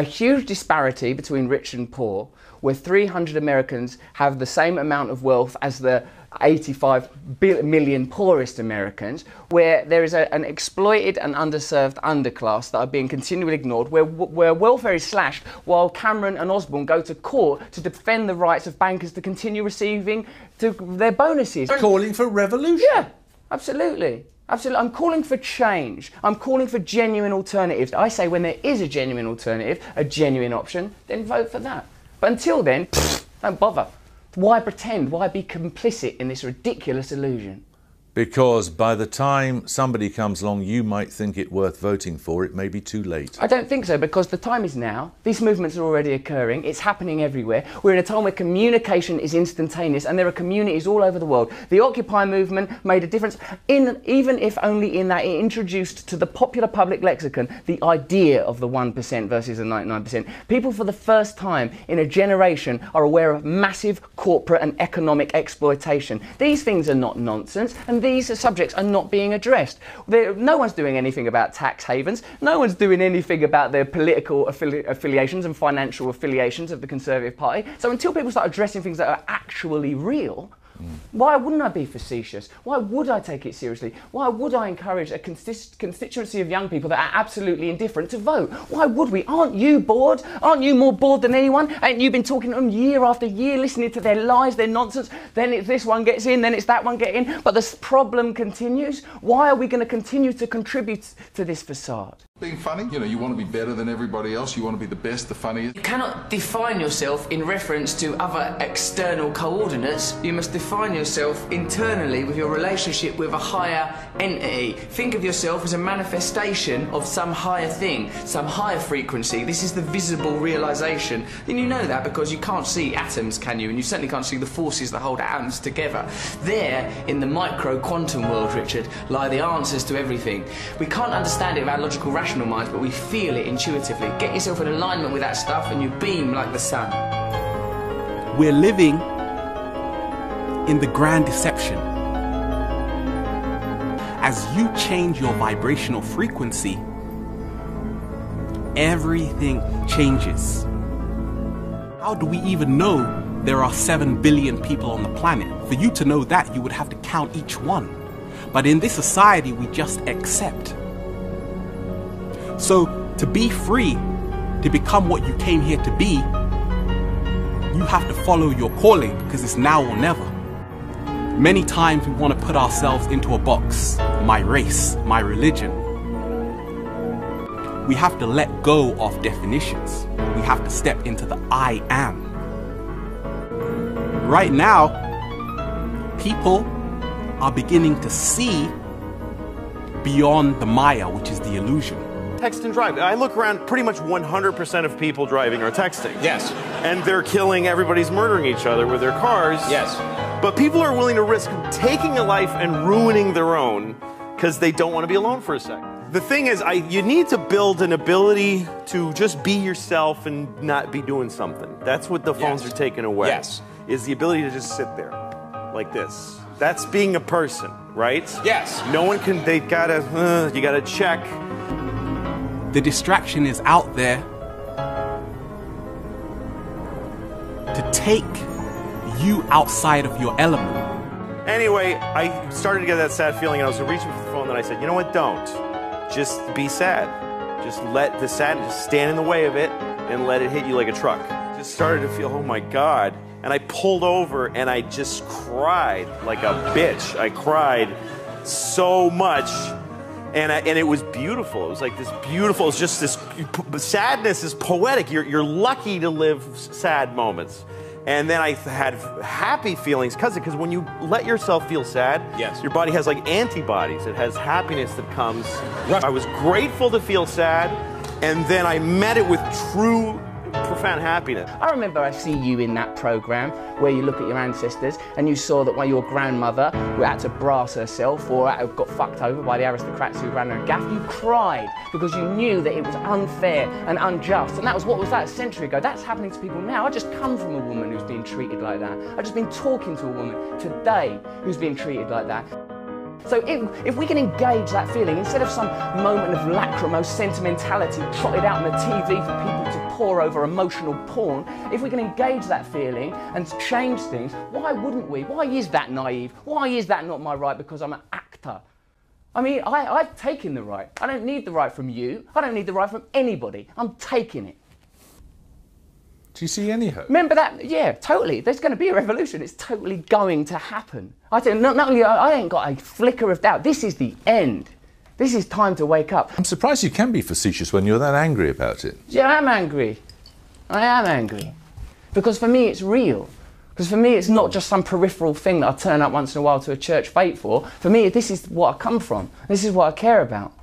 a huge disparity between rich and poor, where 300 Americans have the same amount of wealth as the 85 million poorest Americans, where there is a, an exploited and underserved underclass that are being continually ignored, where, where welfare is slashed while Cameron and Osborne go to court to defend the rights of bankers to continue receiving to their bonuses. Calling for revolution. Yeah, absolutely. Absolutely. I'm calling for change. I'm calling for genuine alternatives. I say when there is a genuine alternative, a genuine option, then vote for that. But until then, don't bother. Why pretend? Why be complicit in this ridiculous illusion? Because by the time somebody comes along you might think it worth voting for, it may be too late. I don't think so because the time is now. These movements are already occurring. It's happening everywhere. We're in a time where communication is instantaneous and there are communities all over the world. The Occupy movement made a difference, in, even if only in that it introduced to the popular public lexicon the idea of the 1% versus the 99%. People for the first time in a generation are aware of massive corporate and economic exploitation. These things are not nonsense and these subjects are not being addressed. They're, no one's doing anything about tax havens. No one's doing anything about their political affili affiliations and financial affiliations of the Conservative Party. So until people start addressing things that are actually real, why wouldn't I be facetious? Why would I take it seriously? Why would I encourage a constituency of young people that are absolutely indifferent to vote? Why would we? Aren't you bored? Aren't you more bored than anyone? Ain't you been talking to them year after year, listening to their lies, their nonsense? Then it's this one gets in, then it's that one get in, but the problem continues. Why are we going to continue to contribute to this facade? Being funny, you know, you want to be better than everybody else, you want to be the best, the funniest. You cannot define yourself in reference to other external coordinates. You must define yourself internally with your relationship with a higher entity. Think of yourself as a manifestation of some higher thing, some higher frequency. This is the visible realization. And you know that because you can't see atoms, can you? And you certainly can't see the forces that hold atoms together. There, in the micro quantum world, Richard, lie the answers to everything. We can't understand it with our logical rational rational minds, but we feel it intuitively. Get yourself in alignment with that stuff and you beam like the sun. We're living in the grand deception. As you change your vibrational frequency, everything changes. How do we even know there are 7 billion people on the planet? For you to know that, you would have to count each one. But in this society, we just accept. So, to be free, to become what you came here to be, you have to follow your calling because it's now or never. Many times we want to put ourselves into a box my race, my religion. We have to let go of definitions. We have to step into the I am. Right now, people are beginning to see beyond the Maya, which is the illusion text and drive. I look around, pretty much 100% of people driving are texting. Yes. And they're killing, everybody's murdering each other with their cars. Yes. But people are willing to risk taking a life and ruining their own because they don't want to be alone for a second. The thing is, I, you need to build an ability to just be yourself and not be doing something. That's what the phones yes. are taking away. Yes. Is the ability to just sit there like this. That's being a person, right? Yes. No one can, they gotta, uh, you gotta check the distraction is out there to take you outside of your element. Anyway, I started to get that sad feeling and I was reaching for the phone and I said, you know what, don't. Just be sad. Just let the sadness stand in the way of it and let it hit you like a truck. Just started to feel, oh my God. And I pulled over and I just cried like a bitch. I cried so much and, I, and it was beautiful. It was like this beautiful. It's just this sadness is poetic. You're you're lucky to live sad moments. And then I had happy feelings because because when you let yourself feel sad, yes. your body has like antibodies. It has happiness that comes. Right. I was grateful to feel sad, and then I met it with true profound happiness. I remember I see you in that program where you look at your ancestors and you saw that while your grandmother had to brass herself or got fucked over by the aristocrats who ran her gaff, you cried because you knew that it was unfair and unjust. And that was what was that a century ago. That's happening to people now. I just come from a woman who's being treated like that. I've just been talking to a woman today who's being treated like that. So if, if we can engage that feeling, instead of some moment of lachrymose sentimentality trotted out on the TV for people to pour over emotional porn, if we can engage that feeling and change things, why wouldn't we? Why is that naive? Why is that not my right because I'm an actor? I mean, I, I've taken the right. I don't need the right from you. I don't need the right from anybody. I'm taking it. Do you see any hope? Remember that? Yeah, totally. There's going to be a revolution. It's totally going to happen. I think not, not only I ain't got a flicker of doubt. This is the end. This is time to wake up. I'm surprised you can be facetious when you're that angry about it. Yeah, I'm angry. I am angry. Because for me, it's real. Because for me, it's not just some peripheral thing that I turn up once in a while to a church fete for. For me, this is what I come from. This is what I care about.